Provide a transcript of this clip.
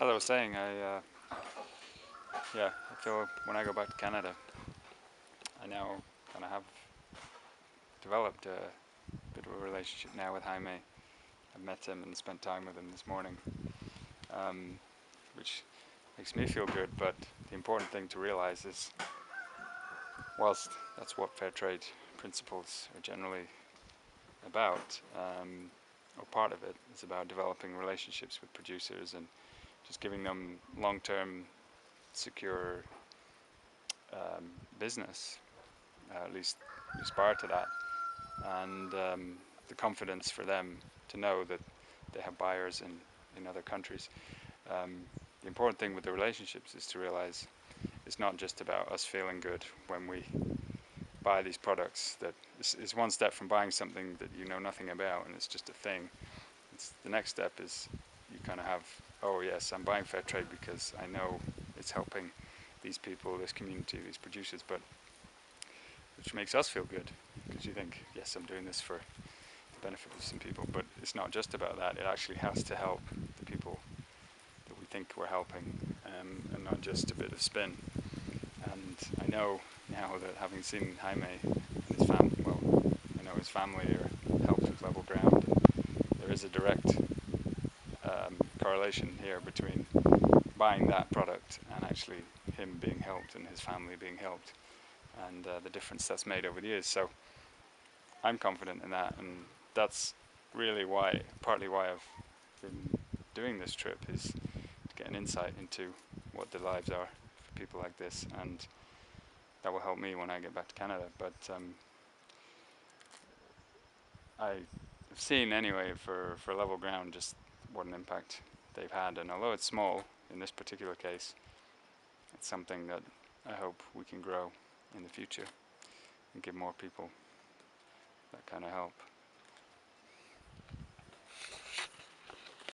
As I was saying, I uh, yeah, I feel when I go back to Canada, I now kind of have developed a bit of a relationship now with Jaime. I've met him and spent time with him this morning, um, which makes me feel good. But the important thing to realize is, whilst that's what fair trade principles are generally about, um, or part of it is about developing relationships with producers and just giving them long-term, secure um, business. Uh, at least aspire to that, and um, the confidence for them to know that they have buyers in in other countries. Um, the important thing with the relationships is to realize it's not just about us feeling good when we buy these products. Is one step from buying something that you know nothing about and it's just a thing. It's, the next step is you kind of have, oh yes, I'm buying fair trade because I know it's helping these people, this community, these producers, but which makes us feel good because you think, yes, I'm doing this for the benefit of some people, but it's not just about that. It actually has to help the people that we think we're helping, um, and not just a bit of spin. And I know now that having seen Jaime and his family, well, I know his family are helped with level ground. There is a direct correlation here between buying that product and actually him being helped and his family being helped and uh, the difference that's made over the years. So I'm confident in that, and that's really why, partly why I've been doing this trip is to get an insight into what the lives are for people like this, and that will help me when I get back to Canada. But um, I've seen anyway for, for level ground just what an impact they've had, and although it's small in this particular case, it's something that I hope we can grow in the future and give more people that kind of help.